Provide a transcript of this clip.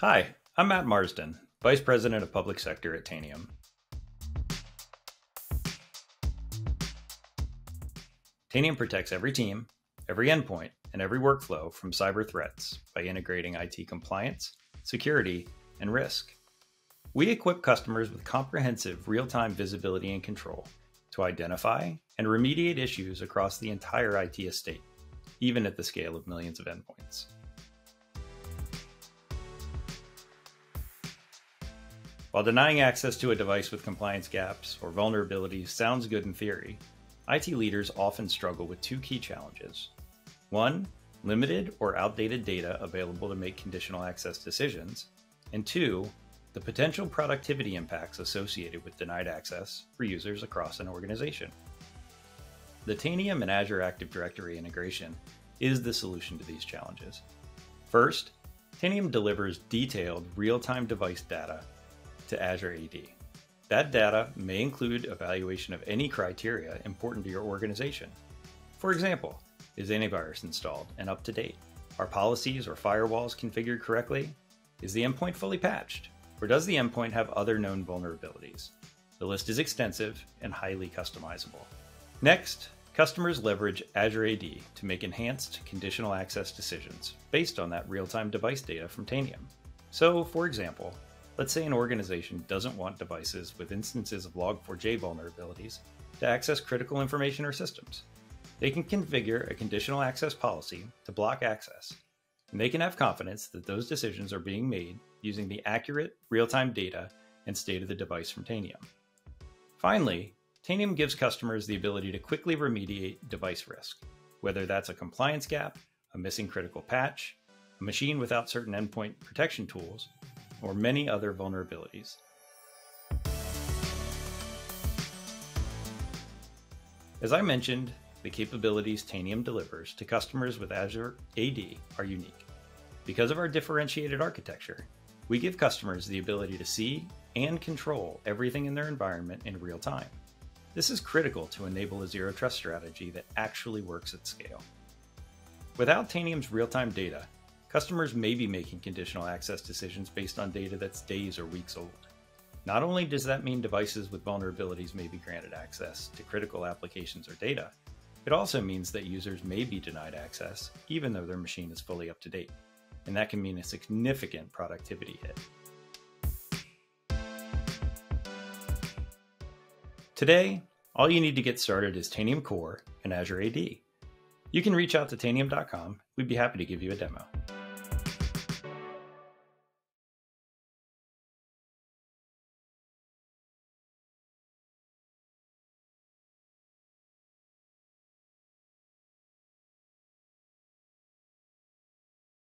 Hi, I'm Matt Marsden, Vice President of Public Sector at Tanium. Tanium protects every team, every endpoint, and every workflow from cyber threats by integrating IT compliance, security, and risk. We equip customers with comprehensive real time visibility and control to identify and remediate issues across the entire IT estate, even at the scale of millions of endpoints. While denying access to a device with compliance gaps or vulnerabilities sounds good in theory, IT leaders often struggle with two key challenges. One, limited or outdated data available to make conditional access decisions, and two, the potential productivity impacts associated with denied access for users across an organization. The Tanium and Azure Active Directory integration is the solution to these challenges. First, Tanium delivers detailed real time device data to Azure AD. That data may include evaluation of any criteria important to your organization. For example, is antivirus installed and up to date? Are policies or firewalls configured correctly? Is the endpoint fully patched? Or does the endpoint have other known vulnerabilities? The list is extensive and highly customizable. Next, customers leverage Azure AD to make enhanced conditional access decisions based on that real time device data from Tanium. So, for example, let's say an organization doesn't want devices with instances of Log4j vulnerabilities to access critical information or systems. They can configure a conditional access policy to block access, and they can have confidence that those decisions are being made using the accurate, real time data and state of the device from Tanium. Finally, Tanium gives customers the ability to quickly remediate device risk, whether that's a compliance gap, a missing critical patch, a machine without certain endpoint protection tools, or many other vulnerabilities. As I mentioned, the capabilities Tanium delivers to customers with Azure AD are unique. Because of our differentiated architecture, we give customers the ability to see and control everything in their environment in real time. This is critical to enable a zero trust strategy that actually works at scale. Without Tanium's real time data, customers may be making conditional access decisions based on data that's days or weeks old. Not only does that mean devices with vulnerabilities may be granted access to critical applications or data, it also means that users may be denied access even though their machine is fully up to date, and that can mean a significant productivity hit. Today, all you need to get started is Tanium Core and Azure AD. You can reach out to tanium.com. We'd be happy to give you a demo.